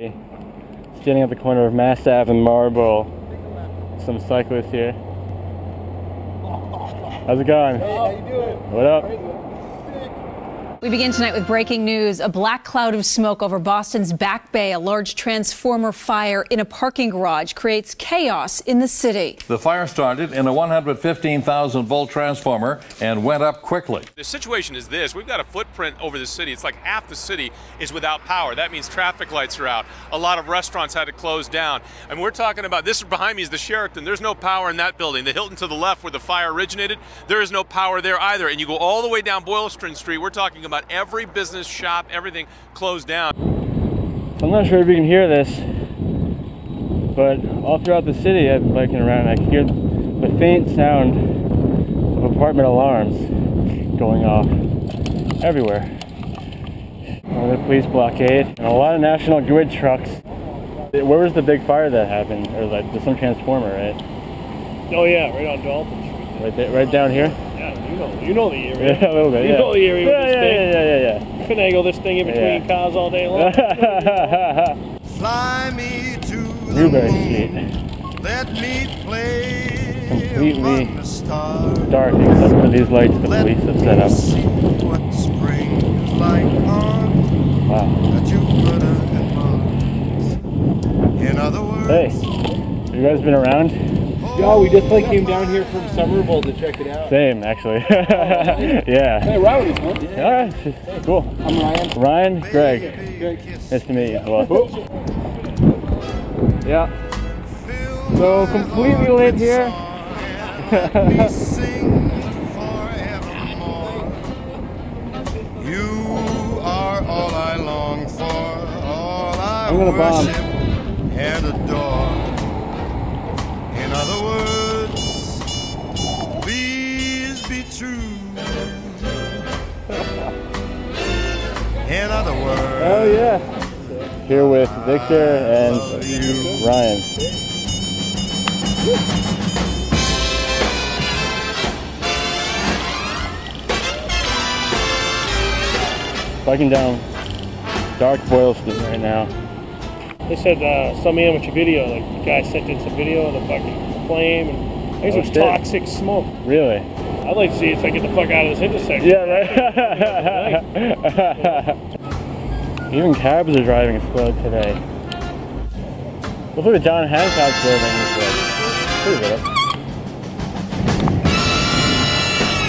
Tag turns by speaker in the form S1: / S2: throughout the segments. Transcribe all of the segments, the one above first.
S1: Standing at the corner of Mass Ave and Marble. Some cyclists here. How's it going?
S2: Hey, how you doing?
S1: What up?
S3: We begin tonight with breaking news. A black cloud of smoke over Boston's Back Bay. A large transformer fire in a parking garage creates chaos in the city.
S4: The fire started in a 115,000 volt transformer and went up quickly.
S5: The situation is this we've got a footprint over the city. It's like half the city is without power. That means traffic lights are out. A lot of restaurants had to close down. And we're talking about this behind me is the Sheraton. There's no power in that building. The Hilton to the left, where the fire originated, there is no power there either. And you go all the way down Boylston Street, we're talking about every business, shop, everything closed down.
S1: I'm not sure if you can hear this, but all throughout the city, I've been biking around and I can hear the faint sound of apartment alarms going off everywhere. Another police blockade and a lot of National Grid trucks. Where was the big fire that happened? Or like there's some transformer, right?
S2: Oh yeah, right on Dalton Street.
S1: Right, there, right down here.
S2: Yeah, you know, you know the area.
S1: Yeah, a little bit.
S2: You
S1: yeah.
S2: know the area with
S1: Yeah,
S2: this
S1: yeah,
S2: thing.
S1: yeah, yeah, yeah,
S2: Finagle this thing in between
S1: Yeah.
S2: cars all day long.
S1: yeah.
S6: Fly me to the moon.
S1: Street.
S6: Let me play
S1: Completely
S6: among the stars.
S1: Dark except for these lights the
S6: Let
S1: police have set up.
S6: what spring is like on
S1: Wow.
S6: Jupiter and Mars. In other words,
S1: Hey, you guys been around?
S2: Yo, we just like came down here from Somerville to check it out.
S1: Same, actually. yeah.
S2: Hey, Rowdy's man.
S1: All right, cool.
S2: I'm Ryan.
S1: Ryan, Greg. Nice to meet you. Well, oh. yeah. So completely lit here.
S6: we sing forevermore. You are all I long for, all I
S1: I'm gonna bomb.
S6: and adore. True. In other words,
S1: Oh yeah. Here with Victor and Ryan. Biking down dark Boylston right now.
S2: They said uh, some amateur video, like the guy sent in some video of the fucking flame and I guess
S1: Oh,
S2: it was
S1: shit.
S2: toxic smoke.
S1: Really?
S2: I'd like to see it so I get the fuck out of this intersection.
S1: Yeah, right. Even cabs are driving slow today. Look at the John Hancock building is like pretty lit up.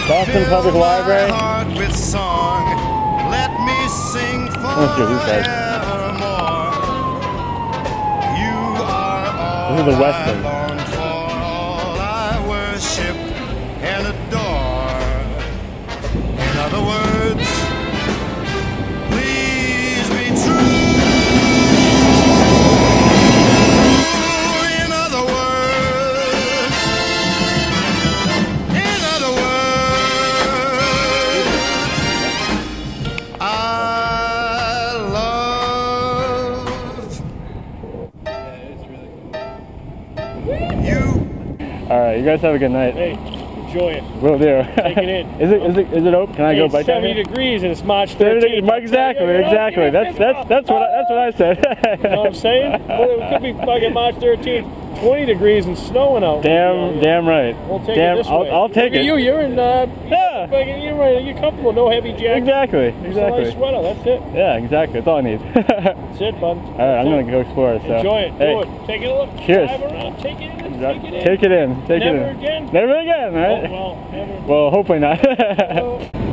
S1: Boston Public Library.
S6: heart with song. Let me sing
S1: Let's hear these guys.
S6: forevermore. You are all
S1: This is the
S6: Westin. All
S1: right, you guys have a good night.
S2: Hey, enjoy it.
S1: Will do.
S2: Take it in.
S1: is it is it is it open? Can I go
S2: it's
S1: bike
S2: 70 degrees and it's March
S1: There
S2: 13th.
S1: it is. Exactly, exactly. That's that's that's what I, that's what I said.
S2: You know what I'm saying? Well, it could be fucking March 13th, 20 degrees and snowing out.
S1: Damn, damn right.
S2: We'll take
S1: damn, I'll. I'll take
S2: Look
S1: it.
S2: you, you're in, uh,
S1: Yeah.
S2: fucking, you're right, you're comfortable, no heavy jacket.
S1: Exactly,
S2: Just a light
S1: exactly.
S2: sweater, that's it.
S1: Yeah, exactly. That's all I need. all
S2: That's it, bud.
S1: right, I'm gonna go explore. So
S2: Enjoy it,
S1: hey,
S2: do it. Take it a look.
S1: Cheers.
S2: Drive around, take it in, Take it in.
S1: Take it in. Take
S2: Never
S1: it in.
S2: again.
S1: Never again,
S2: Oh,
S1: right?
S2: well, never.
S1: Well, hopefully not.
S2: Oh.